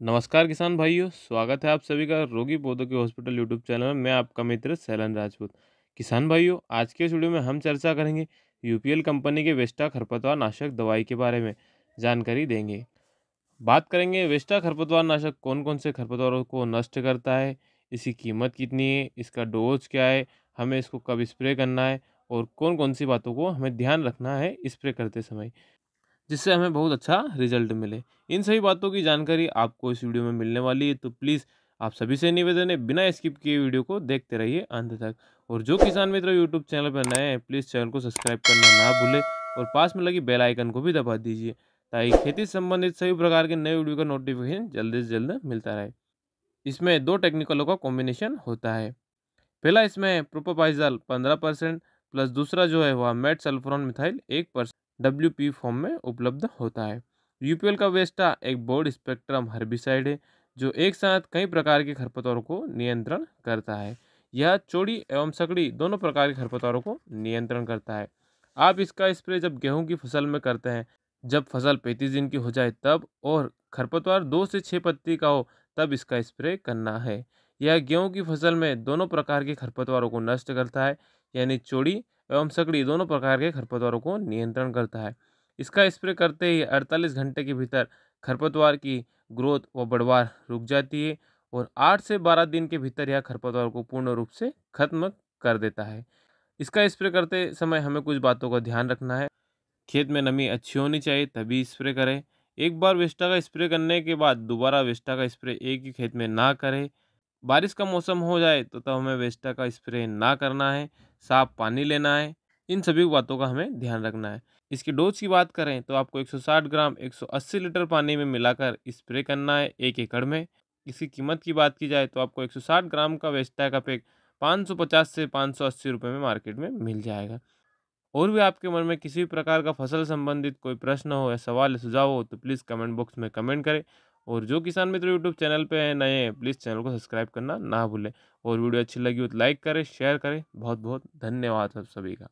नमस्कार किसान भाइयों, स्वागत है आप सभी का रोगी पौधों के हॉस्पिटल यूट्यूब चैनल में। मैं आपका मित्र सैलन राजपूत। किसान भाइयों, आज के इस वीडियो में हम चर्चा करेंगे यूपीएल कंपनी के वेस्टा खरपतवार नाशक दवाई के बारे में जानकारी देंगे। बात करेंगे वेस्टा खरपतवार नाशक कौन कौन से खरपतवारों को नष्ट करता है, इसकी कीमत कितनी है, इसका डोज क्या है, हमें इसको कब स्प्रे करना है और कौन कौन सी बातों को हमें ध्यान रखना है स्प्रे करते समय। जिससे हमें बहुत अच्छा रिज़ल्ट मिले। इन सभी बातों की जानकारी आपको इस वीडियो में मिलने वाली है तो प्लीज़ आप सभी से निवेदन है, बिना स्किप किए वीडियो को देखते रहिए अंत तक। और जो किसान मित्र यूट्यूब चैनल पर नए हैं, प्लीज़ चैनल को सब्सक्राइब करना ना भूलें और पास में लगी बेल आइकन को भी दबा दीजिए, ताकि खेती संबंधित सभी प्रकार के नए वीडियो का नोटिफिकेशन जल्दी से जल्द मिलता रहे। इसमें दो टेक्निकलों का कॉम्बिनेशन होता है। पहला, इसमें प्रोपोपाइजल पंद्रह परसेंट, प्लस दूसरा जो है, वह मेट सल्फ्रॉन मिथाइल एक परसेंट डब्ल्यू पी फॉर्म में उपलब्ध होता है। यूपीएल का वेस्टा एक बोर्ड स्पेक्ट्रम हर्बिसाइड है, जो एक साथ कई प्रकार के खरपतवारों को नियंत्रण करता है। यह चौड़ी एवं सकड़ी दोनों प्रकार के खरपतवारों को नियंत्रण करता है। आप इसका स्प्रे जब गेहूँ की फ़सल में करते हैं, जब फ़सल पैंतीस दिन की हो जाए तब और खरपतवार दो से छः पत्ती का हो, तब इसका स्प्रे करना है। यह गेहूँ की फ़सल में दोनों प्रकार के खरपतवारों को नष्ट करता है, यानी चौड़ी एवं सकड़ी दोनों प्रकार के खरपतवारों को नियंत्रण करता है। इसका स्प्रे करते ही 48 घंटे के भीतर खरपतवार की ग्रोथ व बढ़वार रुक जाती है और 8 से 12 दिन के भीतर यह खरपतवार को पूर्ण रूप से खत्म कर देता है। इसका स्प्रे करते समय हमें कुछ बातों का ध्यान रखना है। खेत में नमी अच्छी होनी चाहिए, तभी स्प्रे करें। एक बार वेस्टा का स्प्रे करने के बाद दोबारा वेस्टा का स्प्रे एक ही खेत में ना करें। बारिश का मौसम हो जाए तो तब हमें वेस्टा का स्प्रे ना करना है, साफ़ पानी लेना है, इन सभी बातों का हमें ध्यान रखना है। इसकी डोज की बात करें तो आपको 160 ग्राम 180 लीटर पानी में मिलाकर स्प्रे करना है एक एकड़ में। इसकी कीमत की बात की जाए तो आपको 160 ग्राम का वेस्टा का पैक 550 से 580 रुपए में मार्केट में मिल जाएगा। और भी आपके मन में किसी भी प्रकार का फ़सल संबंधित कोई प्रश्न हो या सवाल या सुझाव हो तो प्लीज़ कमेंट बॉक्स में कमेंट करें। और जो किसान मित्र यूट्यूब चैनल पे नए हैं, प्लीज़ चैनल को सब्सक्राइब करना ना भूलें। और वीडियो अच्छी लगी हो तो लाइक करें, शेयर करें। बहुत बहुत धन्यवाद सब सभी का।